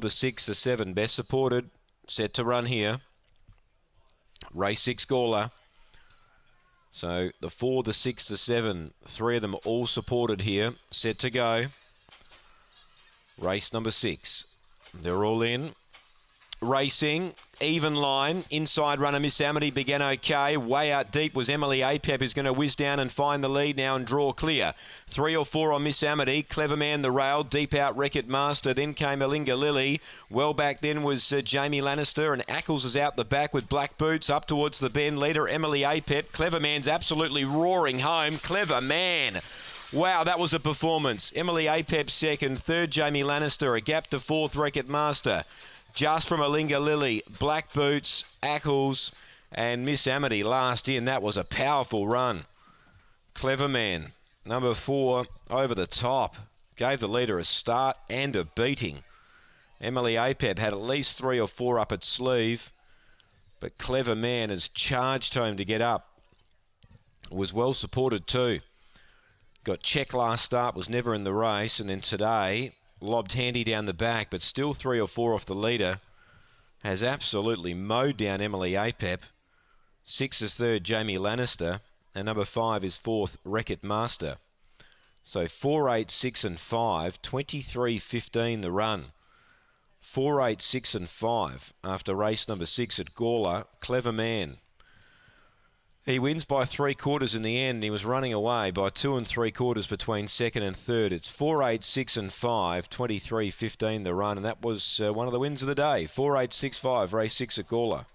the six, the seven, best supported, set to run here. Race six Gawler. So the four, the six, the seven, three of them all supported here, set to go. Race number six. They're all in. Racing, even line, inside runner Miss Amity began okay. Way out deep was Emily Apep who's going to whiz down and find the lead now and draw clear. Three or four on Miss Amity. Clever Man the rail, deep out Wreck Master. Then came Alinga Lily. Well back then was uh, Jamie Lannister and Ackles is out the back with black boots up towards the bend. Leader Emily Apep. Clever Man's absolutely roaring home. Clever Man. Wow, that was a performance. Emily Apep second, third Jamie Lannister, a gap to fourth Wreck Master just from Alinga Lily. Black Boots, Ackles, and Miss Amity last in. That was a powerful run. Clever man. Number four, over the top. Gave the leader a start and a beating. Emily Apep had at least three or four up its sleeve. But Clever Man has charged home to get up. Was well supported too. Got check last start, was never in the race. And then today, lobbed handy down the back, but still three or four off the leader. Has absolutely mowed down Emily Apep. Six is third, Jamie Lannister. And number five is fourth, Wreck Master. So 4, 8, 6 and 5, 23, 15 the run. 4, 8, 6 and 5 after race number 6 at Gawler. Clever man. He wins by three quarters in the end. He was running away by two and three quarters between second and third. It's 4 8 6 and 5, 23 15 the run, and that was uh, one of the wins of the day. 4 8 6 5, race 6 at Gawler.